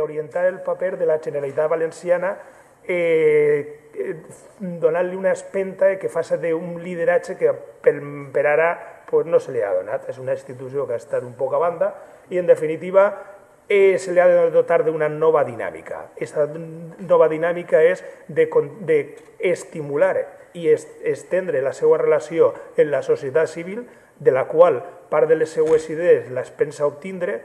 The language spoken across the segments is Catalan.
reorientar el paper de la Generalitat Valenciana eh, eh, donant-li una espenta que faci d'un lideratge que per, per ara pues, no se li ha donat. És una institució que ha estat un poc a banda i, en definitiva, eh, se li ha de dotar d'una nova dinàmica. Aquesta nova dinàmica és d'estimular de, de i est, estendre la seva relació en la societat civil, de la qual part de les seues idees les pensa obtindre,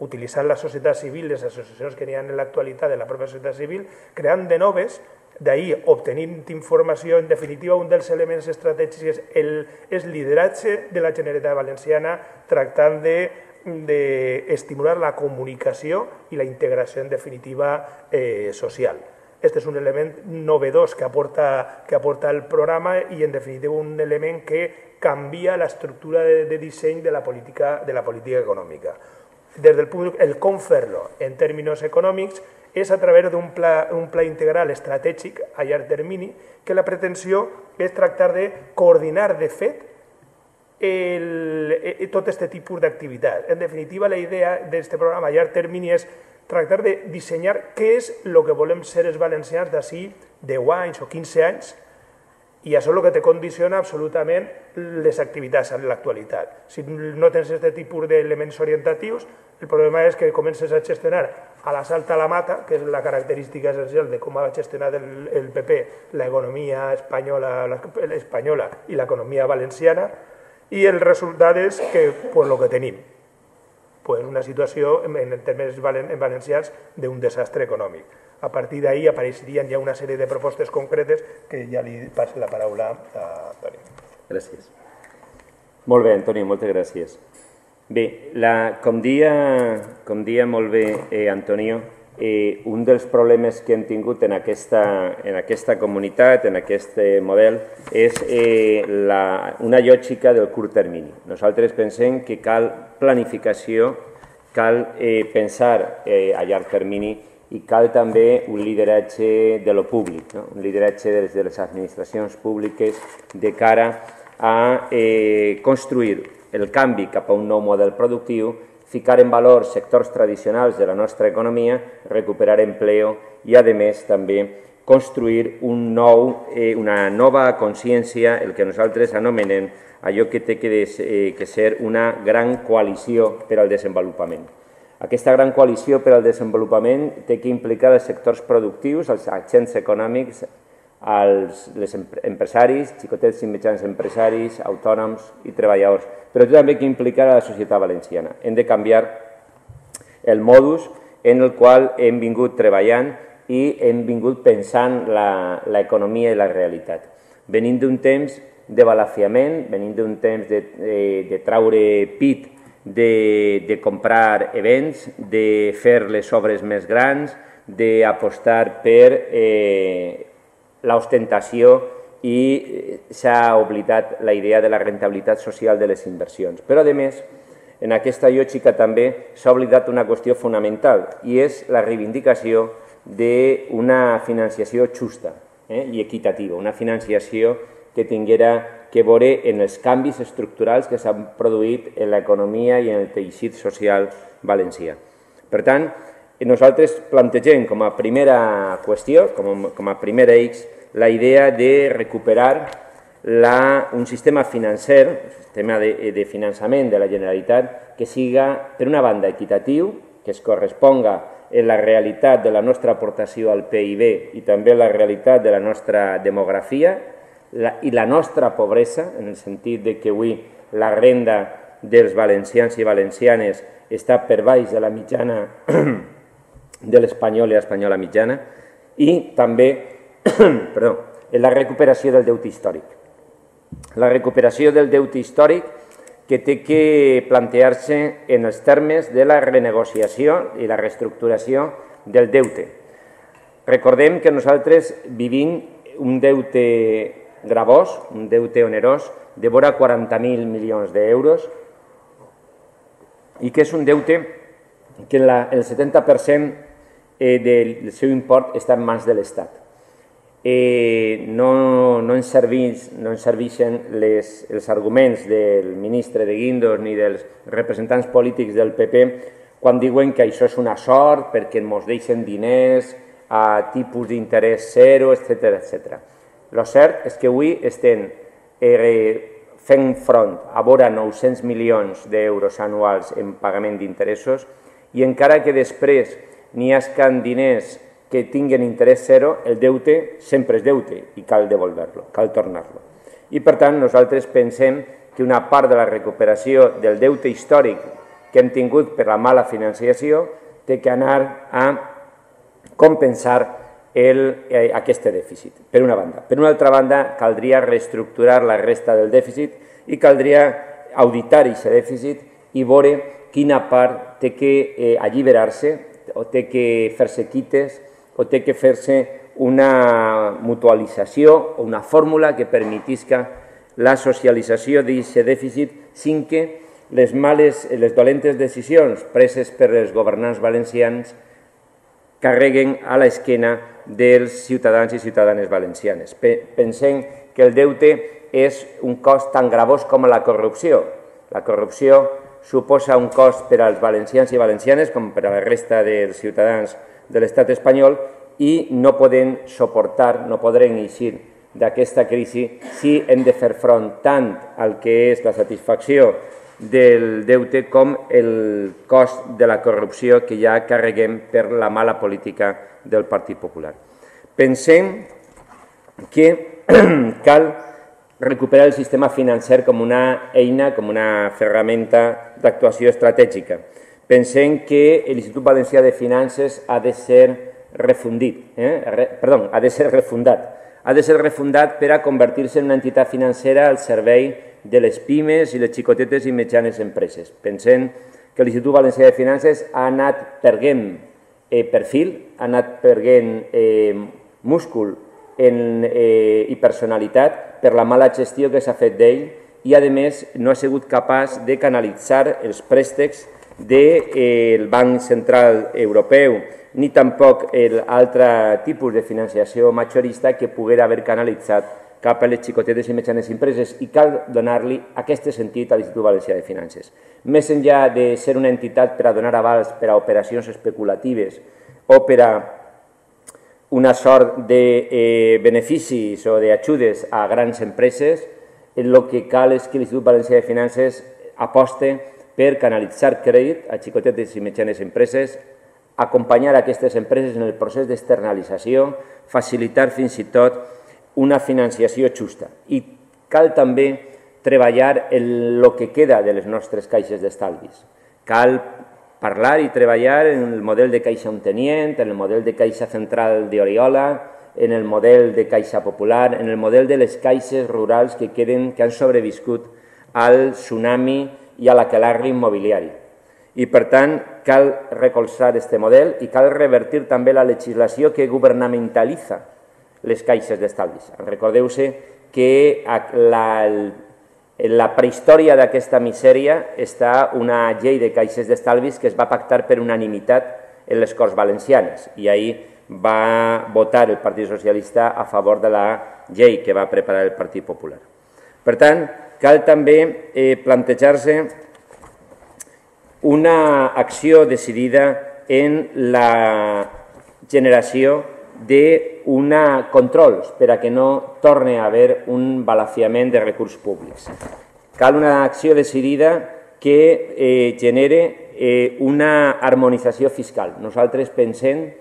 utilitzant la societat civil, les associacions que n'hi ha en l'actualitat de la pròpia societat civil, creant de noves, d'ahir obtenint informació, en definitiva, un dels elements estratègics el és lideratge de la Generalitat Valenciana tractant de d'estimular la comunicació i la integració, en definitiva, eh, social. Aquest és un element novedós que aporta, que aporta el programa i, en definitiva, un element que canvia l'estructura de, de disseny de la política, de la política econòmica. Des del públic, el com fer-lo en termes econòmics és a través d'un pla, un pla integral estratègic a llarg termini que la pretensió és tractar de coordinar de fet el, el, tot aquest tipus d'activitat. En definitiva, la idea d'aquest programa a llarg termini és tractar de dissenyar què és el que volem ser els valencians d'ací 10 anys o 15 anys i això és el que te condiciona absolutament les activitats en l'actualitat. Si no tens aquest tipus d'elements orientatius, el problema és que comences a gestionar a la salta a la mata, que és la característica essencial de com ha gestionat el, el PP l'economia espanyola, espanyola i l'economia valenciana, i el resultat és que, pues, el que tenim, pues, una situació en termes valencians d'un desastre econòmic. A partir d'ahir apareixerien ja una sèrie de propostes concretes que ja li passo la paraula a Antoni. Gràcies. Molt bé, Antoni, moltes gràcies. Bé, la, com, dia, com dia molt bé eh, Antonio, eh, un dels problemes que hem tingut en aquesta, en aquesta comunitat, en aquest eh, model, és eh, la, una lògica del curt termini. Nosaltres pensem que cal planificació, cal eh, pensar eh, a llarg termini i cal també un lideratge de lo públic, no? un lideratge des de les administracions públiques de cara a eh, construir el canvi cap a un nou model productiu, ficar en valor sectors tradicionals de la nostra economia, recuperar empleo i, a més, també construir un nou, eh, una nova consciència, el que nosaltres anomenem allò que té que, des, eh, que ser una gran coalició per al desenvolupament. Aquesta gran coalició per al desenvolupament té que implicar els sectors productius, els agents econòmics, els empresaris, xicotets i mitjans empresaris, autònoms i treballadors, però també que implicar a la societat valenciana. Hem de canviar el modus en el qual hem vingut treballant i hem vingut pensant l'economia i la realitat. Venim d'un temps de balafiament, venim d'un temps de, de, de traure pit de, de comprar events, de fer les obres més grans, d'apostar per eh, l'ostentació i eh, s'ha oblidat la idea de la rentabilitat social de les inversions. Però, a més, en aquesta lògica també s'ha oblidat una qüestió fonamental i és la reivindicació d'una financiació justa eh, i equitativa, una financiació que tinguera que veure en els canvis estructurals que s'han produït en l'economia i en el teixit social valencià. Per tant, nosaltres plantegem com a primera qüestió, com a, com a primer eix, la idea de recuperar la, un sistema financer, un sistema de, de finançament de la Generalitat que siga, per una banda, equitatiu, que es corresponga en la realitat de la nostra aportació al PIB i també la realitat de la nostra demografia la, i la nostra pobresa, en el sentit de que avui la renda dels valencians i valencianes està per baix de la mitjana de l'espanyol i l'espanyola mitjana, i també perdó, en la recuperació del deute històric. La recuperació del deute històric que té que plantear-se en els termes de la renegociació i la reestructuració del deute. Recordem que nosaltres vivim un deute gravós, un deute onerós de vora 40.000 milions d'euros i que és un deute que la, el 70% eh, del seu import està en mans de l'Estat. Eh, no, no, ens serveix, no ens serveixen les, els arguments del ministre de Guindos ni dels representants polítics del PP quan diuen que això és una sort perquè ens deixen diners a tipus d'interès zero, etc etc. Lo cert és que avui estem eh, fent front a vora 900 milions d'euros anuals en pagament d'interessos i encara que després n'hi hagin diners que tinguen interès zero, el deute sempre és deute i cal devolver-lo, cal tornar-lo. I per tant nosaltres pensem que una part de la recuperació del deute històric que hem tingut per la mala financiació té que anar a compensar el, eh, aquest dèficit, per una banda. Per una altra banda, caldria reestructurar la resta del dèficit i caldria auditar aquest dèficit i veure quina part té que eh, alliberar-se o té que fer-se quites o té que fer-se una mutualització o una fórmula que permetisca la socialització d'aquest dèficit sin que les males, les dolentes decisions preses per els governants valencians carreguen a l'esquena dels ciutadans i ciutadanes valencianes. Pensem que el deute és un cost tan gravós com la corrupció. La corrupció suposa un cost per als valencians i valencianes com per a la resta dels ciutadans de l'estat espanyol i no podem suportar, no podrem eixir d'aquesta crisi si hem de fer front tant al que és la satisfacció del deute com el cost de la corrupció que ja carreguem per la mala política del Partit Popular. Pensem que cal recuperar el sistema financer com una eina, com una ferramenta d'actuació estratègica. Pensem que l'Institut Valencià de Finances ha de ser refundit, eh? Re, perdó, ha de ser refundat. Ha de ser refundat per a convertir-se en una entitat financera al servei de les pimes i les xicotetes i mitjanes empreses. Pensem que l'Institut Valencià de Finances ha anat perguent eh, perfil, ha anat perguent eh, múscul en, eh, i personalitat per la mala gestió que s'ha fet d'ell i, a més, no ha sigut capaç de canalitzar els préstecs del de, eh, Banc Central Europeu ni tampoc l'altre tipus de financiació majorista que poguera haver canalitzat cap a les xicotetes i mitjanes empreses i cal donar-li aquest sentit a l'Institut Valencià de Finances. Més enllà de ser una entitat per a donar avals per a operacions especulatives o per a una sort de eh, beneficis o d'ajudes a grans empreses, el que cal és que l'Institut Valencià de Finances aposte per canalitzar crèdit a xicotetes i mitjanes empreses, acompanyar aquestes empreses en el procés d'externalització, facilitar fins i tot una financiació justa. I cal també treballar en el que queda de les nostres caixes d'estalvis. Cal parlar i treballar en el model de caixa Ontenient, en el model de caixa central d'Oriola, en el model de caixa popular, en el model de les caixes rurals que, queden, que han sobreviscut al tsunami i a l'aquelarri immobiliari. I, per tant, cal recolzar aquest model i cal revertir també la legislació que governamentalitza les caixes d'estalvis. Recordeu-se que la, la prehistòria d'aquesta misèria està una llei de caixes d'estalvis que es va pactar per unanimitat en les Corts Valencianes i ahir va votar el Partit Socialista a favor de la llei que va preparar el Partit Popular. Per tant, cal també eh, plantejar-se una acció decidida en la generació d'una controls per a que no torni a haver un balafiament de recursos públics. Cal una acció decidida que eh, genere eh, una harmonització fiscal. Nosaltres pensem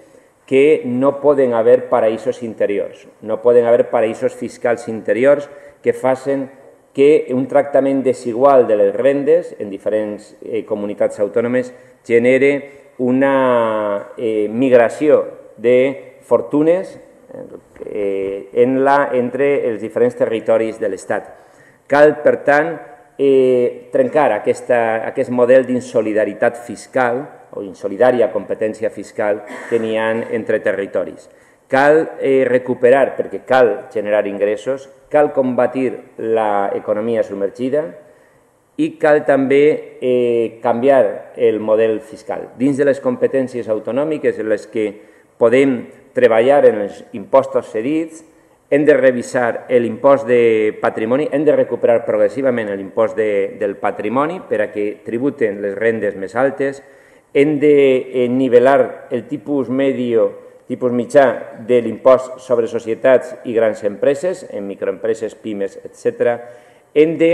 que no poden haver paraïsos interiors, no poden haver paraïsos fiscals interiors que facin que un tractament desigual de les rendes en diferents eh, comunitats autònomes genere una eh, migració de fortunes eh, en la, entre els diferents territoris de l'Estat. Cal, per tant, eh, trencar aquesta, aquest model d'insolidaritat fiscal o insolidària competència fiscal que n'hi ha entre territoris. Cal eh, recuperar, perquè cal generar ingressos, cal combatir l'economia submergida i cal també eh, canviar el model fiscal. Dins de les competències autonòmiques en les que podem treballar en els impostos cedits, hem de revisar l'impost de patrimoni, hem de recuperar progressivament l'impost de, del patrimoni per a que tributen les rendes més altes, hem de nivelar el tipus medio tipus mitjà de l'impost sobre societats i grans empreses, en microempreses, pimes, etc. Hem de,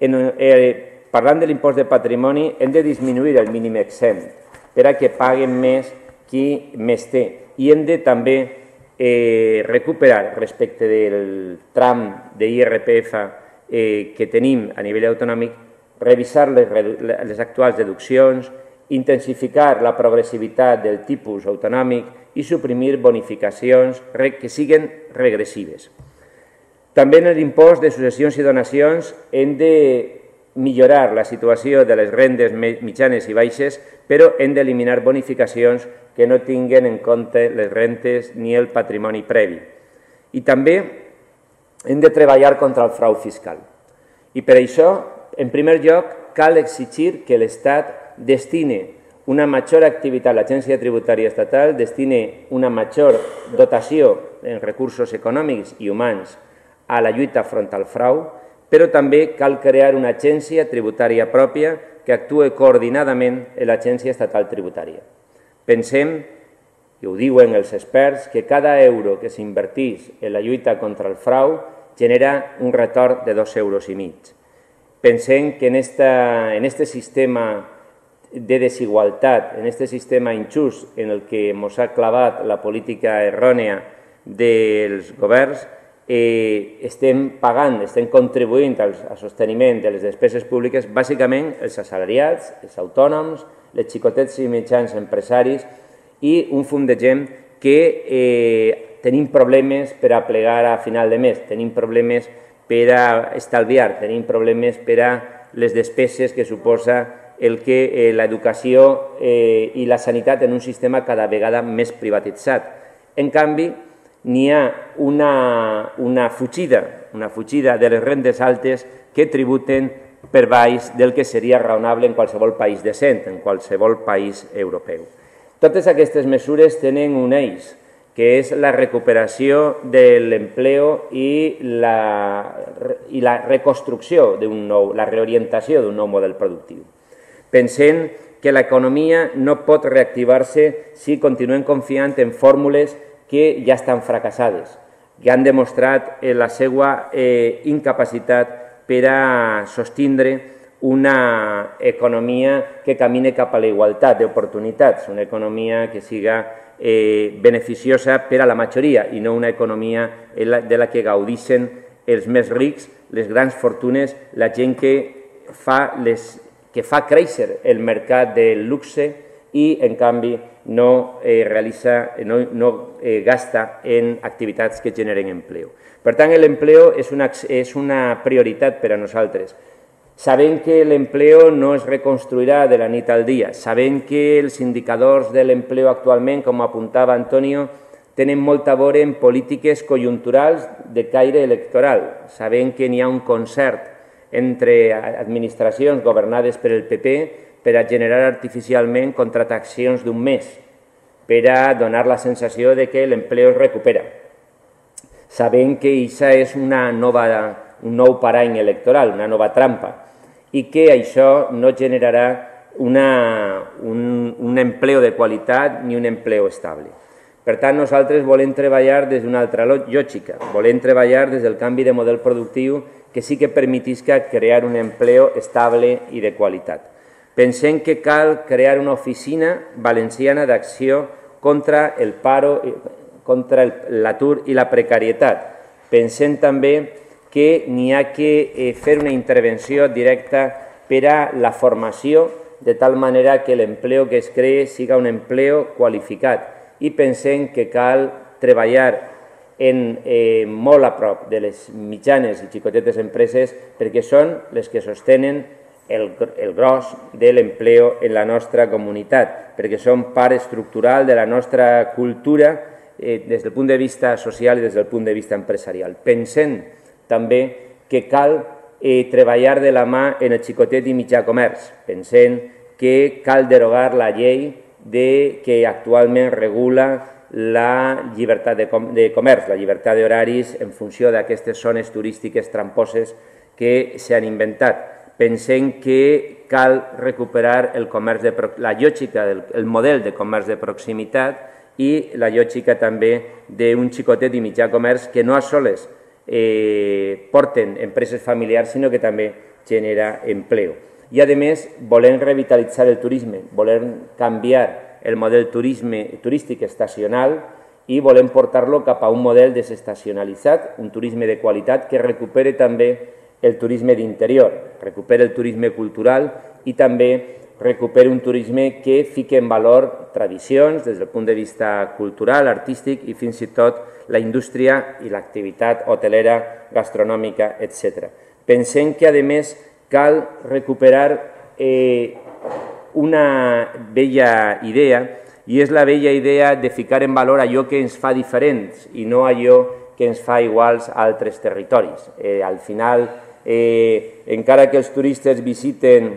en, eh, parlant de l'impost de patrimoni, hem de disminuir el mínim exempt per a que paguen més qui més té. I hem de també eh, recuperar respecte del tram d'IRPF eh, que tenim a nivell autonòmic, revisar les, les actuals deduccions, intensificar la progressivitat del tipus autonòmic i suprimir bonificacions que siguin regressives. També en l'impost de successions i donacions hem de millorar la situació de les rendes mitjanes i baixes, però hem d'eliminar bonificacions que no tinguen en compte les rentes ni el patrimoni previ. I també hem de treballar contra el frau fiscal. I per això, en primer lloc, cal exigir que l'Estat destine una major activitat, l'Agència Tributària Estatal destine una major dotació en recursos econòmics i humans a la lluita front al frau, però també cal crear una agència tributària pròpia que actue coordinadament en l'Agència Estatal Tributària. Pensem, i ho diuen els experts, que cada euro que s'invertís en la lluita contra el frau genera un retorn de dos euros i mig. Pensem que en, esta, en este sistema de desigualtat, en aquest sistema injust en el que ens ha clavat la política errònia dels governs, eh, estem pagant, estem contribuint al, al sosteniment de les despeses públiques bàsicament els assalariats, els autònoms, les xicotets i mitjans empresaris i un fum de gent que eh, tenim problemes per a plegar a final de mes, tenim problemes per a estalviar, tenim problemes per a les despeses que suposa el que eh, l'educació eh, i la sanitat en un sistema cada vegada més privatitzat. En canvi, n'hi ha una, una fugida, una fugida de les rendes altes que tributen per baix del que seria raonable en qualsevol país decent, en qualsevol país europeu. Totes aquestes mesures tenen un eix, que és la recuperació de l'empleo i la, i la reconstrucció d'un nou, la reorientació d'un nou model productiu pensent que l'economia no pot reactivar-se si continuem confiant en fórmules que ja estan fracassades, que han demostrat eh, la seva eh, incapacitat per a sostindre una economia que camine cap a la igualtat d'oportunitats, una economia que siga eh, beneficiosa per a la majoria i no una economia de la que gaudixen els més rics, les grans fortunes, la gent que fa les que fa créixer el mercat del luxe i, en canvi, no eh, realitza, no, no eh, gasta en activitats que generen empleo. Per tant, l'empleo és una, és una prioritat per a nosaltres. Sabem que l'empleo no es reconstruirà de la nit al dia. Sabem que els indicadors de l'empleo actualment, com apuntava Antonio, tenen molta a veure en polítiques conjunturals de caire electoral. Sabem que n'hi ha un concert entre administracions governades per el PP per a generar artificialment contratacions d'un mes, per a donar la sensació de que l'empleo es recupera. Sabent que això és una nova, un nou parany electoral, una nova trampa, i que això no generarà una, un, un empleo de qualitat ni un empleo estable. Per tant, nosaltres volem treballar des d'una altra lògica, volem treballar des del canvi de model productiu que sí que permetisca crear un empleo estable i de qualitat. Pensem que cal crear una oficina valenciana d'acció contra el paro, contra l'atur i la precarietat. Pensem també que n'hi ha que eh, fer una intervenció directa per a la formació de tal manera que l'empleo que es cree siga un empleo qualificat i pensem que cal treballar en, eh, molt a prop de les mitjanes i xicotetes empreses perquè són les que sostenen el, el gros de l'empleo en la nostra comunitat, perquè són part estructural de la nostra cultura eh, des del punt de vista social i des del punt de vista empresarial. Pensem també que cal eh, treballar de la mà en el xicotet i mitjà comerç. Pensem que cal derogar la llei de, que actualment regula la llibertat de, com de comerç, la llibertat d'horaris en funció d'aquestes zones turístiques tramposes que s'han inventat. pensem que cal recuperar el comerç de, la lògica, del, el model de comerç de proximitat i la lògica també d'un xicotet i mitjà comerç que no a soles eh, porten empreses familiars, sinó que també genera empleo. I, a més, volem revitalitzar el turisme, volem canviar el model turisme, turístic estacional i volem portar-lo cap a un model desestacionalitzat, un turisme de qualitat que recupere també el turisme d'interior, recupere el turisme cultural i també recupere un turisme que fique en valor tradicions des del punt de vista cultural, artístic i fins i tot la indústria i l'activitat hotelera, gastronòmica, etc. Pensem que, a més, cal recuperar eh, una vella idea i és la vella idea de ficar en valor allò que ens fa diferents i no allò que ens fa iguals a altres territoris. Eh, al final, eh, encara que els turistes visiten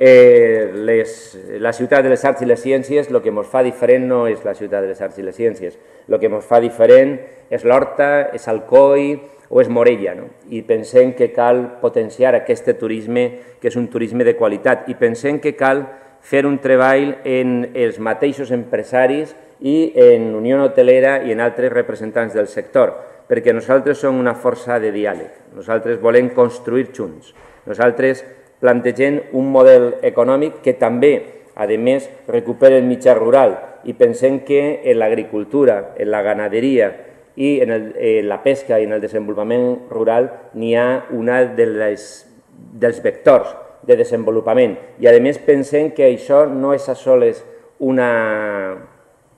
eh, les, la ciutat de les arts i les ciències, el que ens fa diferent no és la ciutat de les arts i les ciències, el que ens fa diferent és l'Horta, és Alcoi, o és Morella. No? I pensem que cal potenciar aquest turisme, que és un turisme de qualitat, i pensem que cal fer un treball en els mateixos empresaris i en Unió Hotelera i en altres representants del sector, perquè nosaltres som una força de diàleg, nosaltres volem construir junts, nosaltres plantegem un model econòmic que també, a més, recupera el mitjà rural i pensem que en l'agricultura, en la ganaderia, i en, el, en la pesca i en el desenvolupament rural n'hi ha una dels vectors de desenvolupament. I a més pensem que això no és a soles una,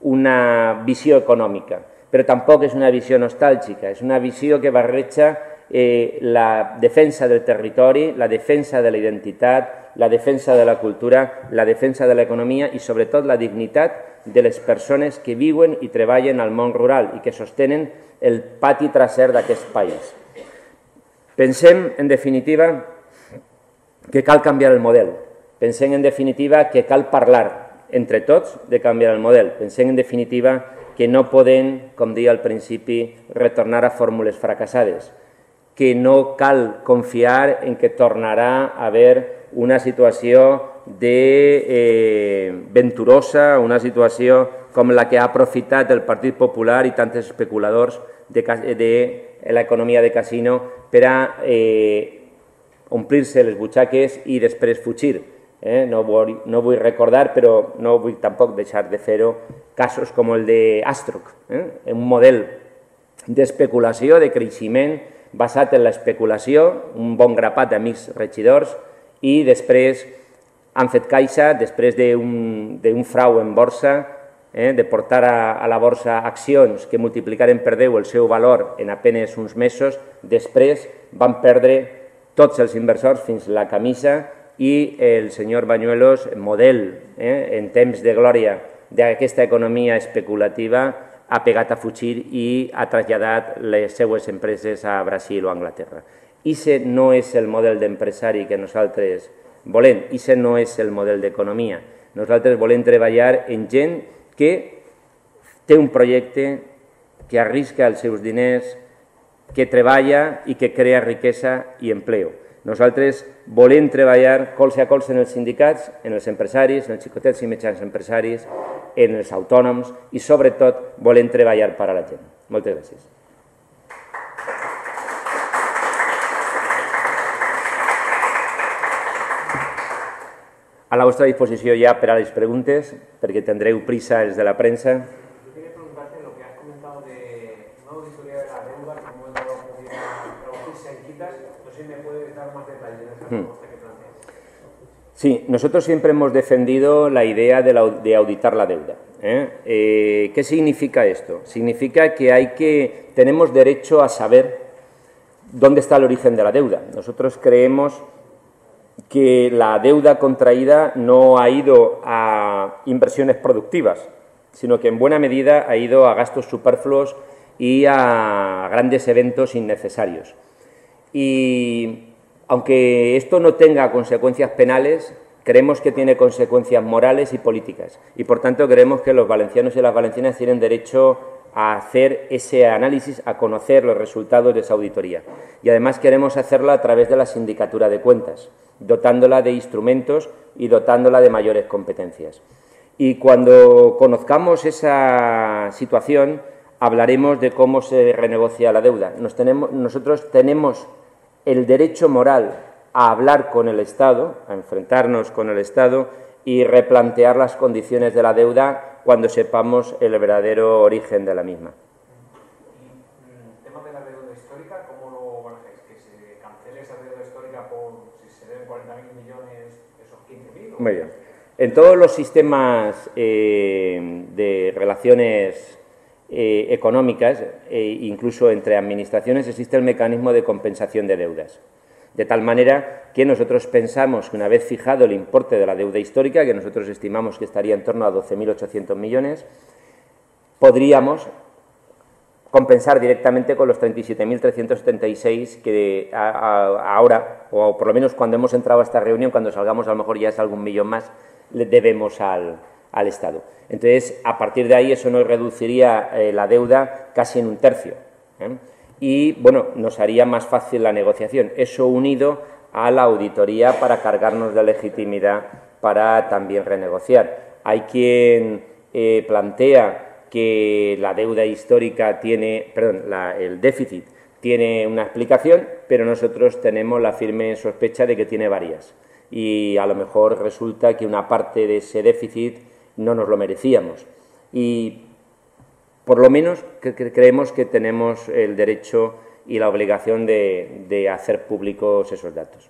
una visió econòmica, però tampoc és una visió nostàlgica, és una visió que barreja eh, la defensa del territori, la defensa de la identitat, la defensa de la cultura, la defensa de l'economia i sobretot la dignitat de les persones que viuen i treballen al món rural i que sostenen el pati tracer d'aquest país. Pensem, en definitiva, que cal canviar el model. Pensem, en definitiva, que cal parlar entre tots de canviar el model. Pensem, en definitiva, que no podem, com deia al principi, retornar a fórmules fracassades, que no cal confiar en que tornarà a haver una situació de eh, venturosa, una situació com la que ha aprofitat el Partit Popular i tants especuladors de, de l'economia de casino per a eh, omplir-se les butxaques i després fugir. Eh? No, vull, no vull recordar, però no vull tampoc deixar de fer-ho, casos com el d'Astruc, eh? un model d'especulació, de creixement basat en l'especulació, un bon grapat d'amics regidors, i després han fet caixa després d'un frau en borsa, eh, de portar a, a la borsa accions que multiplicaren per 10 el seu valor en apenes uns mesos, després van perdre tots els inversors fins la camisa i el senyor Bañuelos, model eh, en temps de glòria d'aquesta economia especulativa, ha pegat a fugir i ha traslladat les seues empreses a Brasil o a Anglaterra. Ixe no és el model d'empresari que nosaltres volem. Ixe no és el model d'economia. Nosaltres volem treballar en gent que té un projecte, que arrisca els seus diners, que treballa i que crea riquesa i empleo. Nosaltres volem treballar colze a colze en els sindicats, en els empresaris, en els xicotets i mitjans empresaris, en els autònoms i sobretot volem treballar per a la gent. Moltes gràcies. A la vostra disposició ja per a les preguntes, perquè tindreu prisa els de la premsa. Sí, nosotros siempre hemos defendido la idea de, auditar la deuda. ¿eh? Eh, ¿Qué significa esto? Significa que hay que tenemos derecho a saber dónde está el origen de la deuda. Nosotros creemos que la deuda contraída no ha ido a inversiones productivas, sino que en buena medida ha ido a gastos superfluos y a grandes eventos innecesarios. Y aunque esto no tenga consecuencias penales, creemos que tiene consecuencias morales y políticas. Y por tanto creemos que los valencianos y las valencianas tienen derecho a hacer ese análisis, a conocer los resultados de esa auditoría. Y además queremos hacerlo a través de la sindicatura de cuentas, dotándola de instrumentos y dotándola de mayores competencias. Y cuando conozcamos esa situación, hablaremos de cómo se renegocia la deuda. nosotros tenemos el derecho moral a hablar con el Estado, a enfrentarnos con el Estado y replantear las condiciones de la deuda cuando sepamos el verdadero origen de la misma. ¿Y el tema de la deuda histórica, cómo lo manejáis? ¿Que se cancele esa deuda histórica por si se deben 40.000 millones, esos 15.000? Muy bien. En todos los sistemas eh, de relaciones eh, económicas, e incluso entre administraciones, existe el mecanismo de compensación de deudas. De tal manera que nosotros pensamos que una vez fijado el importe de la deuda histórica, que nosotros estimamos que estaría en torno a 12.800 millones, podríamos compensar directamente con los 37.376 que ahora, o por lo menos cuando hemos entrado a esta reunión, cuando salgamos a lo mejor ya es algún millón más, le debemos al, Estado. Entonces, a partir de ahí eso nos reduciría eh, la deuda casi en un tercio. ¿eh? y bueno, nos haría más fácil la negociación. Eso unido a la auditoría para cargarnos de legitimidad para también renegociar. Hay quien eh, plantea que la deuda histórica tiene, perdón, el déficit tiene una explicación, pero nosotros tenemos la firme sospecha de que tiene varias. Y a lo mejor resulta que una parte de ese déficit no nos lo merecíamos. Y por lo menos creemos que tenemos el derecho y la obligación de hacer públicos esos datos.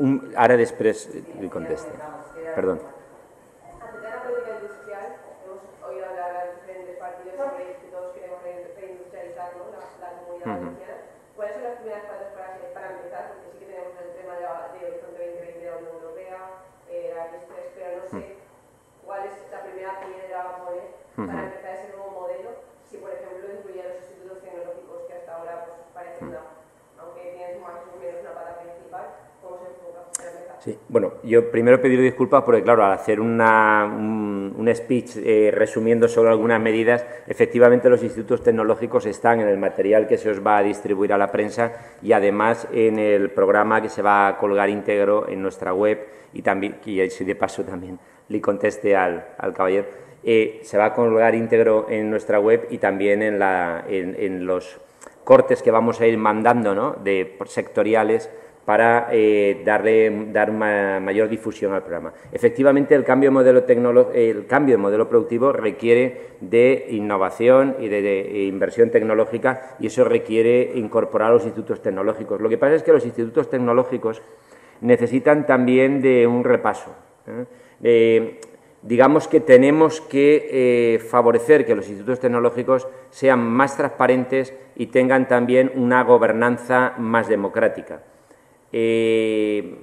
Eh. Un, ara després li conteste. Perdó. ¿Cuáles son las primeras patas para, para empezar? Porque sí que tenemos el tema de, de Horizonte 2020 de la Unión Europea, eh, la pero no sé cuál es la primera piedra a poner para empezar ese nuevo modelo, si por ejemplo incluye los institutos tecnológicos que hasta ahora pues, parecen una, aunque tienen más o menos una pata principal, ¿cómo se enfoca? Bueno, yo primero pedir disculpas porque, claro, al hacer una, un, un, speech eh, resumiendo solo algunas medidas, efectivamente los institutos tecnológicos están en el material que se os va a distribuir a la prensa y además en el programa que se va a colgar íntegro en nuestra web y también, y si de paso también le conteste al, al caballero, eh, se va a colgar íntegro en nuestra web y también en, la, en, en los cortes que vamos a ir mandando ¿no? de sectoriales para eh, darle, dar mayor difusión al programa. Efectivamente, el cambio, de modelo el cambio de modelo productivo requiere de innovación y de, inversión tecnológica y eso requiere incorporar a los institutos tecnológicos. Lo que pasa es que los institutos tecnológicos necesitan también de un repaso. ¿eh? digamos que tenemos que eh, favorecer que los institutos tecnológicos sean más transparentes y tengan también una gobernanza más democrática. Eh,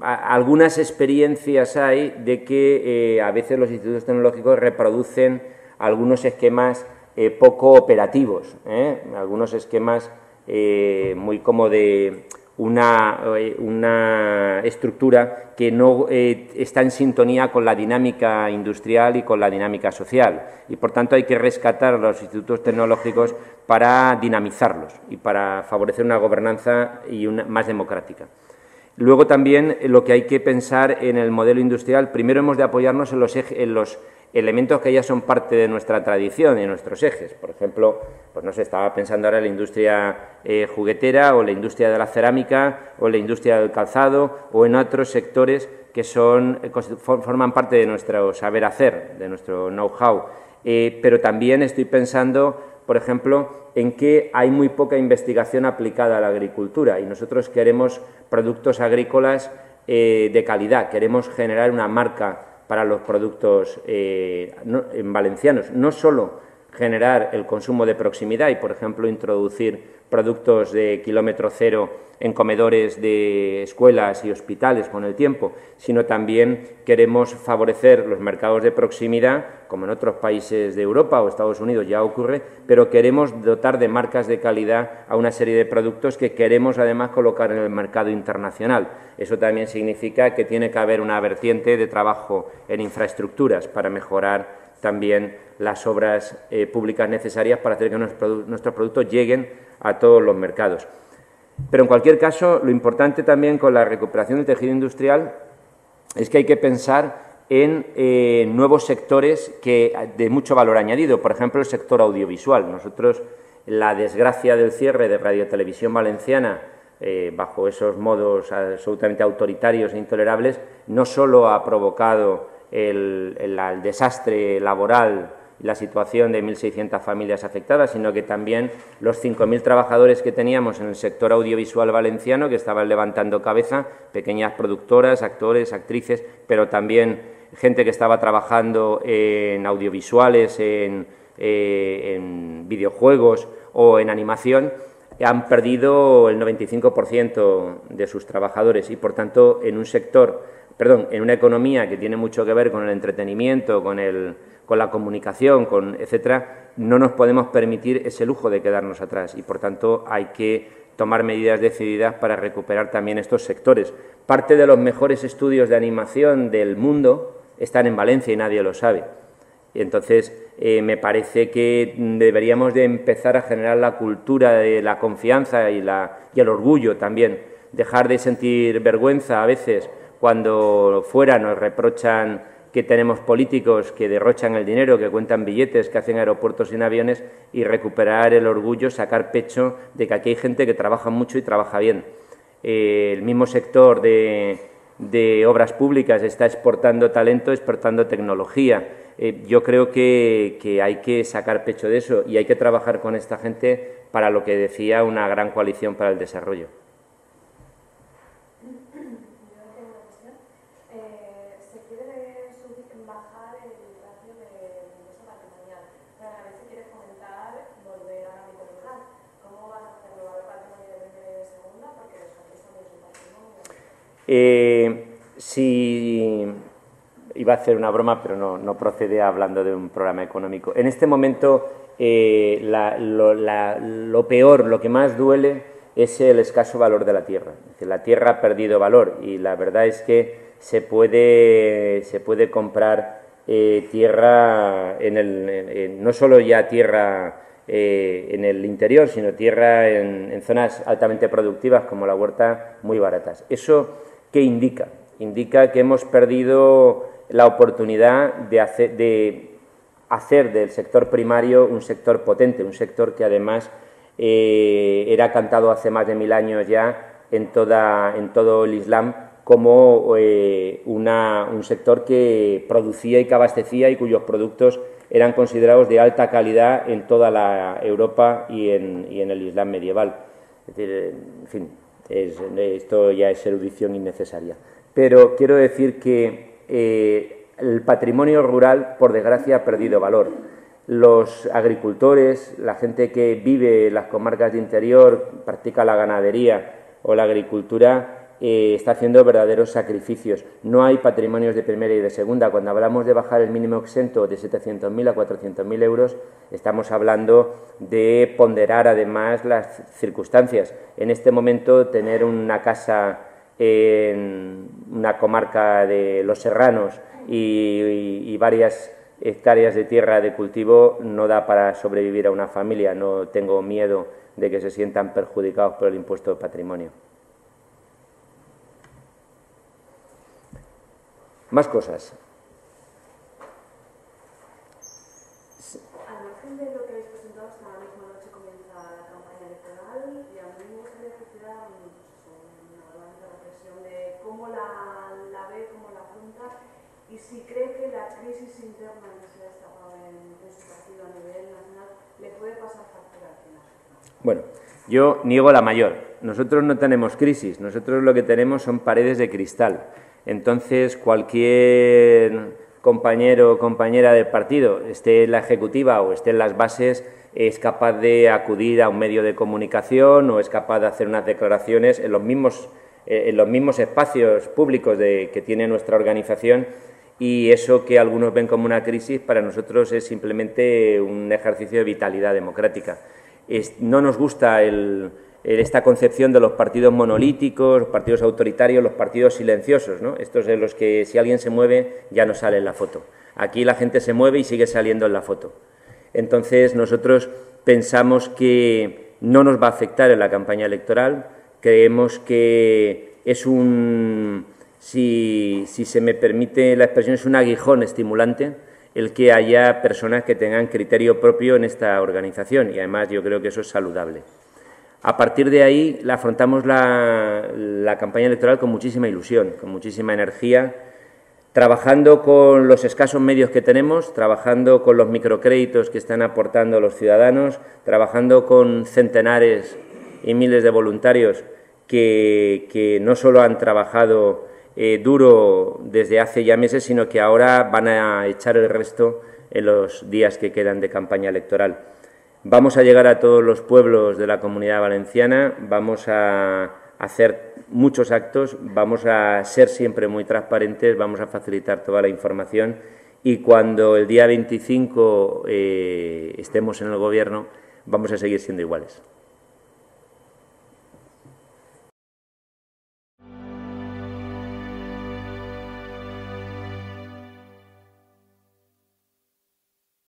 algunas experiencias hay de que eh, a veces los institutos tecnológicos reproducen algunos esquemas eh, poco operativos, algunos esquemas muy como de una, una, estructura que no está en sintonía con la dinámica industrial y con la dinámica social. Y por tanto hay que rescatar los institutos tecnológicos para dinamizarlos y para favorecer una gobernanza y una, más democrática. Luego también eh, lo que hay que pensar en el modelo industrial, primero hemos de apoyarnos en los, en los elementos que ya son parte de nuestra tradición y nuestros ejes. Por ejemplo, pues no sé, estaba pensando ahora en la industria eh, juguetera o la industria de la cerámica o la industria del calzado o en otros sectores que son, eh, forman parte de nuestro saber hacer, de nuestro know-how. Eh, pero también estoy pensando, por ejemplo, en que hay muy poca investigación aplicada a la agricultura y nosotros queremos productos agrícolas de calidad, queremos generar una marca para los productos eh, en valencianos. No solo generar el consumo de proximidad y, por ejemplo, introducir productos de kilómetro cero en comedores de escuelas y hospitales con el tiempo, sino también queremos favorecer los mercados de proximidad, como en otros países de Europa o Estados Unidos ya ocurre, pero queremos dotar de marcas de calidad a una serie de productos que queremos además colocar en el mercado internacional. Eso también significa que tiene que haber una vertiente de trabajo en infraestructuras para mejorar también las obras eh, públicas necesarias para hacer que nuestros productos lleguen a todos los mercados. Pero en cualquier caso, lo importante también con la recuperación del tejido industrial es que hay que pensar en eh, nuevos sectores que, de mucho valor añadido, por ejemplo, el sector audiovisual. Nosotros, la desgracia del cierre de Radio Televisión Valenciana, eh, bajo esos modos absolutamente autoritarios e intolerables, no solo ha provocado el, desastre laboral la situación de 1.600 familias afectadas, sino que también los 5.000 trabajadores que teníamos en el sector audiovisual valenciano, que estaban levantando cabeza, pequeñas productoras, actores, actrices, pero también gente que estaba trabajando en audiovisuales, en, eh, en videojuegos o en animación, han perdido el 95% de sus trabajadores. Y, por tanto, en un sector perdón, en una economía que tiene mucho que ver con el entretenimiento, con, el, con la comunicación, con etcétera, no nos podemos permitir ese lujo de quedarnos atrás y, por tanto, hay que tomar medidas decididas para recuperar también estos sectores. Parte de los mejores estudios de animación del mundo están en Valencia y nadie lo sabe. Entonces, eh, me parece que deberíamos de empezar a generar la cultura de la confianza y, la, y el orgullo también, dejar de sentir vergüenza a veces cuando fuera nos reprochan que tenemos políticos que derrochan el dinero, que cuentan billetes, que hacen aeropuertos sin aviones y recuperar el orgullo, sacar pecho de que aquí hay gente que trabaja mucho y trabaja bien. Eh, el mismo sector de, obras públicas está exportando talento, exportando tecnología. Eh, yo creo que, que hay que sacar pecho de eso y hay que trabajar con esta gente para lo que decía una gran coalición para el desarrollo. Eh, si iba a hacer una broma, pero no, procede hablando de un programa económico. En este momento, eh, lo, peor, lo que más duele es el escaso valor de la tierra. la tierra ha perdido valor y la verdad es que se puede, se puede comprar eh, tierra, en el, no solo ya tierra en el interior, sino tierra en, en, zonas altamente productivas como la huerta muy baratas. Eso ¿Qué indica? Indica que hemos perdido la oportunidad de hacer, del sector primario un sector potente, un sector que además eh, era cantado hace más de mil años ya en, toda, en todo el Islam como eh, un sector que producía y que abastecía y cuyos productos eran considerados de alta calidad en toda la Europa y en, y en el Islam medieval. Es decir, en fin, esto ya es erudición innecesaria. Pero quiero decir que eh, el patrimonio rural, por desgracia, ha perdido valor. Los agricultores, la gente que vive en las comarcas de interior, practica la ganadería o la agricultura, eh, está haciendo verdaderos sacrificios. No hay patrimonios de primera y de segunda. Cuando hablamos de bajar el mínimo exento de 700.000 a 400.000 euros, estamos hablando de ponderar además las circunstancias. En este momento, tener una casa en una comarca de Los Serranos y varias hectáreas de tierra de cultivo no da para sobrevivir a una familia. No tengo miedo de que se sientan perjudicados por el impuesto de patrimonio. Más cosas. margen de lo que habéis presentado, esta misma noche comienza la campaña electoral y a mí me gustaría que hiciera una breve reflexión de cómo la, la ve, cómo la afronta y si cree que la crisis interna que se ha destapado en, en su partido a nivel nacional le puede pasar factura aquí en la sociedad. Bueno, yo niego la mayor. Nosotros no tenemos crisis, nosotros lo que tenemos son paredes de cristal. Entonces, cualquier compañero o compañera del partido, esté en la ejecutiva o esté en las bases, es capaz de acudir a un medio de comunicación o es capaz de hacer unas declaraciones en los mismos, eh, en los mismos espacios públicos de, que tiene nuestra organización y eso que algunos ven como una crisis, para nosotros es simplemente un ejercicio de vitalidad democrática. No nos gusta el, esta concepción de los partidos monolíticos, los partidos autoritarios, los partidos silenciosos, ¿no? estos de los que si alguien se mueve ya no sale en la foto. Aquí la gente se mueve y sigue saliendo en la foto. Entonces nosotros pensamos que no nos va a afectar en la campaña electoral, creemos que es un, si, si se me permite la expresión, es un aguijón estimulante el que haya personas que tengan criterio propio en esta organización y además yo creo que eso es saludable. A partir de ahí afrontamos la, campaña electoral con muchísima ilusión, con muchísima energía, trabajando con los escasos medios que tenemos, trabajando con los microcréditos que están aportando los ciudadanos, trabajando con centenares y miles de voluntarios que, que no solo han trabajado eh, duro desde hace ya meses, sino que ahora van a echar el resto en los días que quedan de campaña electoral. Vamos a llegar a todos los pueblos de la comunidad valenciana, vamos a hacer muchos actos, vamos a ser siempre muy transparentes, vamos a facilitar toda la información y cuando el día 25 eh, estemos en el Gobierno vamos a seguir siendo iguales.